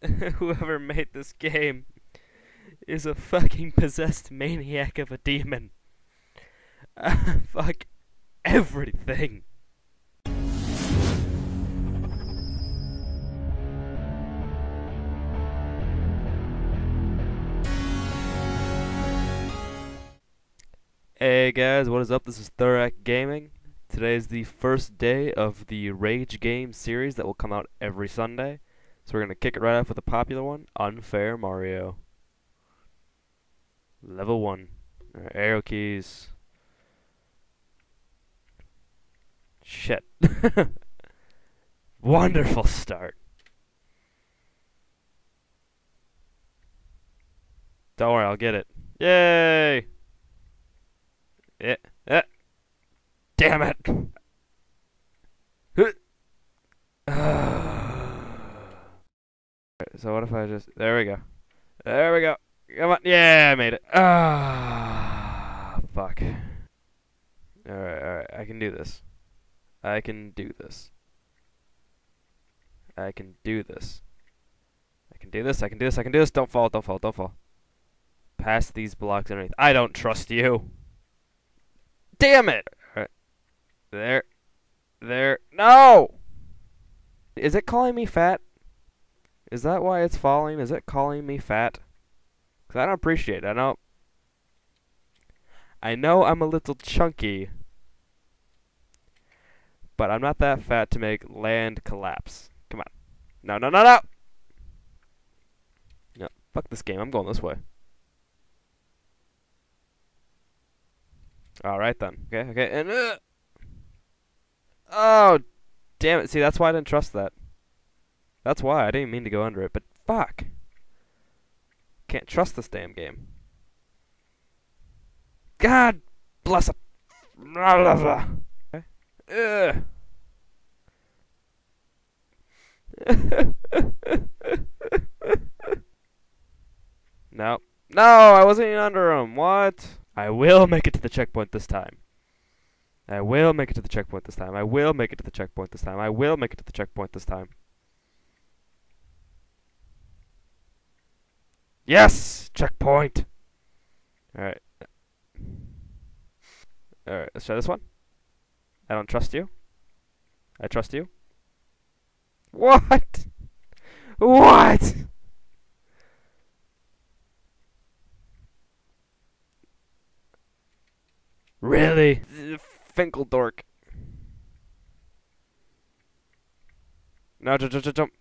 Whoever made this game is a fucking possessed maniac of a demon. fuck everything. Hey guys, what is up? This is Thurak Gaming. Today is the first day of the Rage Game series that will come out every Sunday. So we're going to kick it right off with a popular one, Unfair Mario. Level 1. Alright, arrow keys. Shit. Wonderful start. Don't worry, I'll get it. Yay! Yeah. yeah. Damn it! So what if I just... There we go. There we go. Come on. Yeah, I made it. Ah, fuck. Alright, alright. I can do this. I can do this. I can do this. I can do this, I can do this, I can do this. Don't fall, don't fall, don't fall. Pass these blocks underneath. I don't trust you. Damn it! Alright. There. There. No! Is it calling me fat? Is that why it's falling? Is it calling me fat? Because I don't appreciate it. I know. I know I'm a little chunky. But I'm not that fat to make land collapse. Come on. No, no, no, no! No, fuck this game. I'm going this way. Alright then. Okay, okay. And, uh, oh, damn it. See, that's why I didn't trust that. That's why. I didn't mean to go under it, but fuck. Can't trust this damn game. God bless it. Okay. No. No, I wasn't even under him. What? I will make it to the checkpoint this time. I will make it to the checkpoint this time. I will make it to the checkpoint this time. I will make it to the checkpoint this time. Yes! Checkpoint! Alright. Alright, let's try this one. I don't trust you. I trust you. What? What? Really? Finkeldork. No, jump, jump, jump.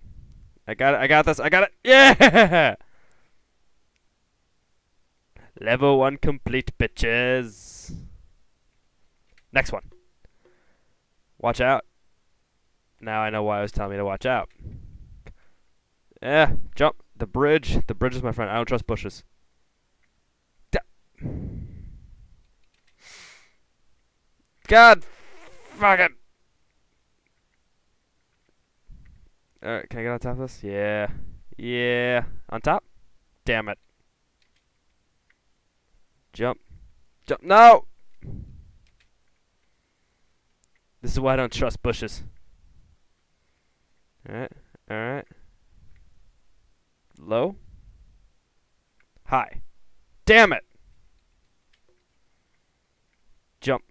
I got it, I got this, I got it. Yeah! Level 1 complete, bitches. Next one. Watch out. Now I know why I was telling me to watch out. Yeah, jump. The bridge. The bridge is my friend. I don't trust bushes. God fuck it. Alright, can I get on top of this? Yeah. Yeah. On top? Damn it. Jump. Jump. No! This is why I don't trust bushes. Alright. Alright. Low. High. Damn it! Jump.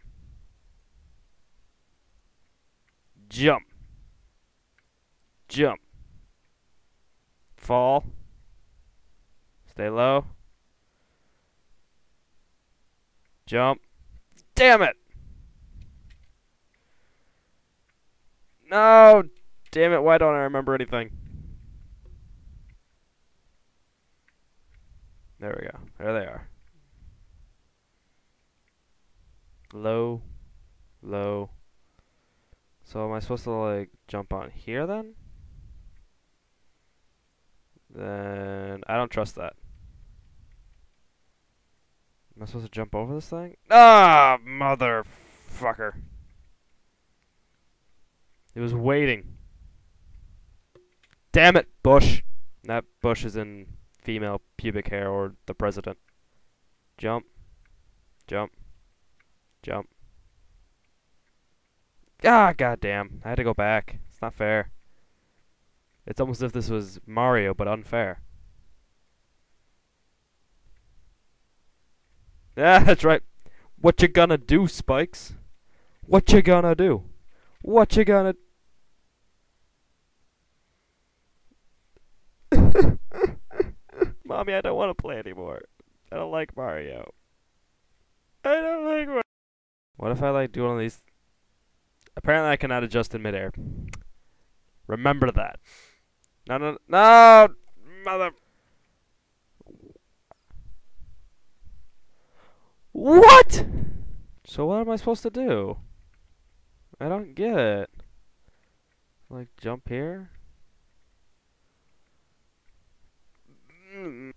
Jump. Jump. Fall. Stay low. Jump. Damn it! No! Damn it, why don't I remember anything? There we go. There they are. Low. Low. So am I supposed to like jump on here then? Then I don't trust that. Am I supposed to jump over this thing? Ah, motherfucker. It was waiting. Damn it, Bush. That Bush is in female pubic hair or the president. Jump. Jump. Jump. Ah, goddamn. I had to go back. It's not fair. It's almost as if this was Mario, but unfair. Yeah, that's right. What you gonna do, Spikes? What you gonna do? What you gonna... Mommy, I don't want to play anymore. I don't like Mario. I don't like Mario. What if I like do one of these? Apparently I cannot adjust in midair. Remember that. No, no, no, mother. What? So what am I supposed to do? I don't get it. Like jump here? Mm.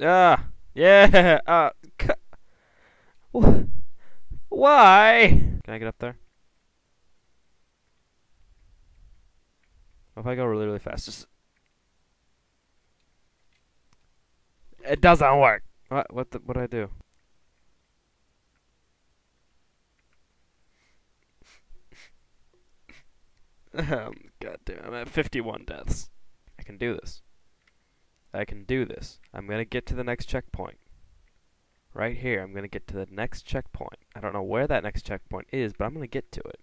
Ah, yeah. Uh, why? Can I get up there? If I go really, really fast, just it doesn't work. What? What? The, what do I do? um, God damn! I'm at 51 deaths. I can do this. I can do this. I'm gonna get to the next checkpoint. Right here, I'm gonna get to the next checkpoint. I don't know where that next checkpoint is, but I'm gonna get to it.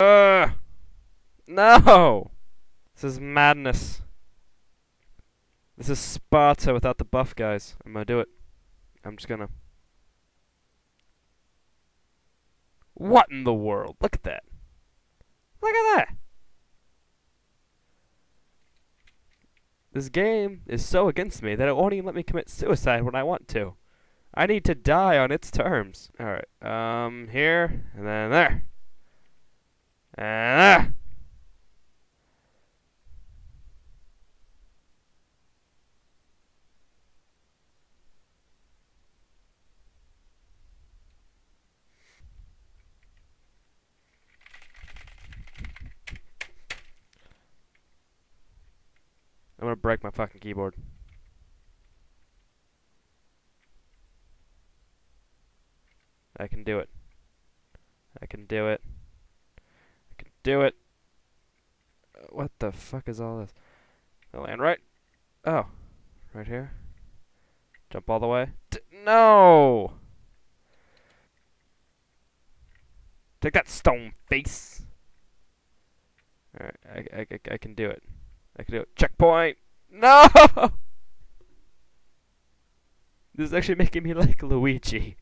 Uh, no! This is madness. This is Sparta without the buff guys. I'm gonna do it. I'm just gonna... What in the world? Look at that. Look at that. This game is so against me that it won't even let me commit suicide when I want to. I need to die on its terms. Alright, um, here, and then there. There. I'm gonna break my fucking keyboard. I can do it. I can do it. Do it. Uh, what the fuck is all this? I land right. Oh, right here. Jump all the way. D no! Take that stone face. Alright, I, I, I, I can do it. I can do it. Checkpoint! No! This is actually making me like Luigi.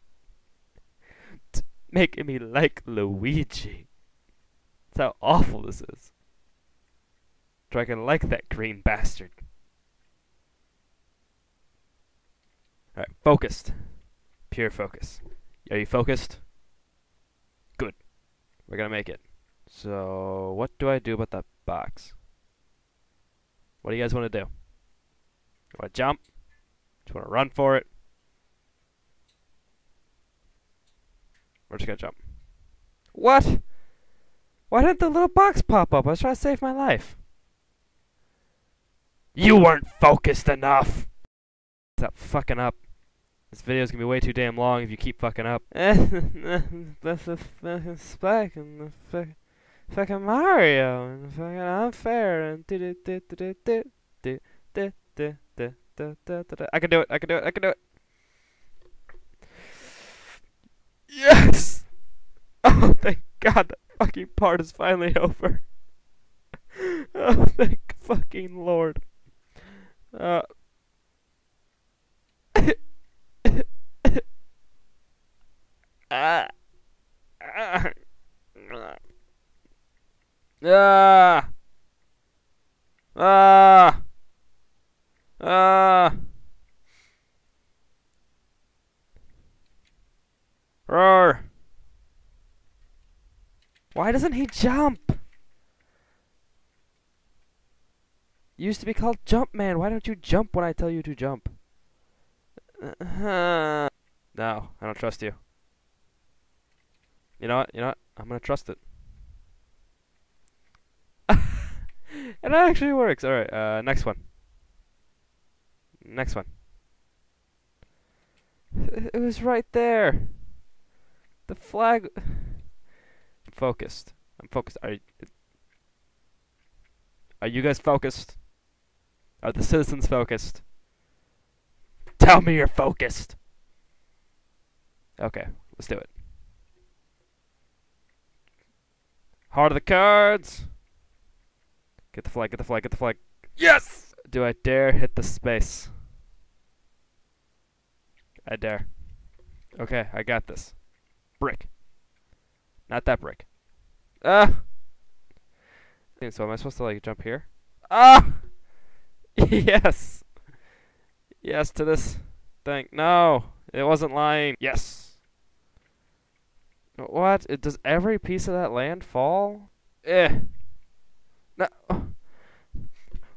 Making me like Luigi. That's how awful this is. I like that green bastard. Alright, focused. Pure focus. Are you focused? Good. We're gonna make it. So, what do I do about that box? What do you guys want to do? You want to jump? Just want to run for it? We're just gonna jump. What? Why didn't the little box pop up? I was trying to save my life. You weren't focused enough! Stop fucking up. This video's gonna be way too damn long if you keep fucking up. That's the fucking spike and the fucking Mario and fucking unfair and do do do do do do do do do do do do I can do it, I can do it, I can do it. Yes! Oh thank god fucking part is finally over. oh thank fucking lord. Uh ah. ah. Ah! Ah! Ah! Roar! Why doesn't he jump? used to be called Jump Man. Why don't you jump when I tell you to jump? no, I don't trust you. You know what? You know what? I'm gonna trust it. it actually works. All right, uh, next one. Next one. It was right there. The flag. Focused. I'm focused. Are you, are you guys focused? Are the citizens focused? Tell me you're focused. Okay, let's do it. Heart of the cards. Get the flag, get the flag, get the flag. Yes! Do I dare hit the space? I dare. Okay, I got this. Brick. Not that brick. Ah! So am I supposed to like jump here? Ah! yes! Yes to this thing. No! It wasn't lying. Yes! What? It, does every piece of that land fall? Eh. No.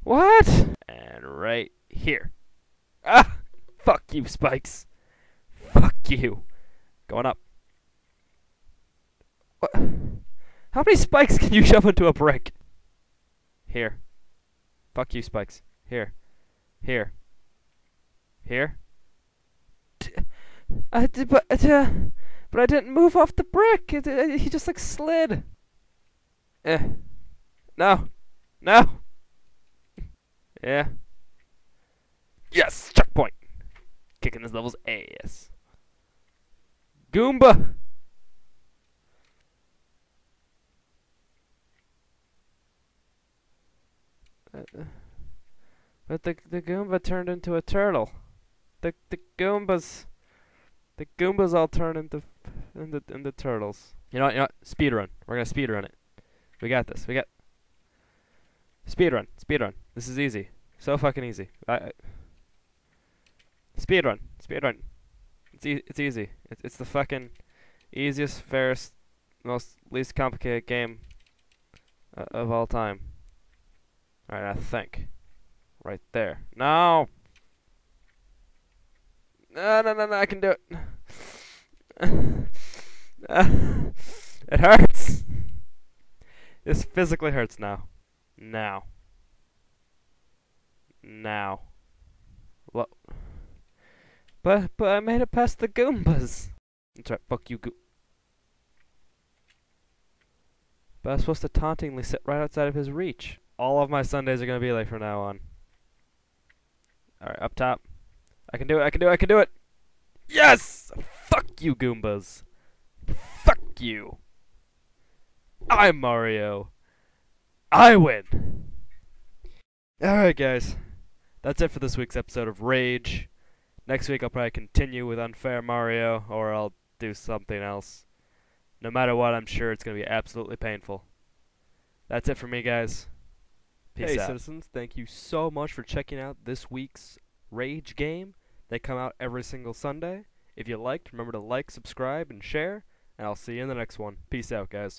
What? And right here. Ah! Fuck you, spikes. Fuck you. Going up. What? How many spikes can you shove into a brick? Here. Fuck you, spikes. Here. Here. Here. I did, but uh, but I didn't move off the brick. It, it, he just like slid. Eh. No. No. Yeah. Yes. Checkpoint. Kicking this level's ass. Goomba. But the the Goomba turned into a turtle. The the Goombas, the Goombas all turn into into into turtles. You know what? You know? Speed run. We're gonna speed run it. We got this. We got speed run. Speed run. This is easy. So fucking easy. I, I speed run. Speed run. It's e it's easy. It's it's the fucking easiest, fairest, most least complicated game uh, of all time. Alright, I think. Right there. No! No, no, no, no, I can do it. it hurts. This physically hurts now. Now. Now. What? But, but I made it past the Goombas. That's right, fuck you, Goo- But I was supposed to tauntingly sit right outside of his reach all of my Sundays are going to be like from now on. Alright, up top. I can do it, I can do it, I can do it! Yes! Fuck you, Goombas. Fuck you. I'm Mario. I win! Alright, guys. That's it for this week's episode of Rage. Next week I'll probably continue with Unfair Mario, or I'll do something else. No matter what, I'm sure it's going to be absolutely painful. That's it for me, guys. Peace hey, out. citizens, thank you so much for checking out this week's Rage game. They come out every single Sunday. If you liked, remember to like, subscribe, and share, and I'll see you in the next one. Peace out, guys.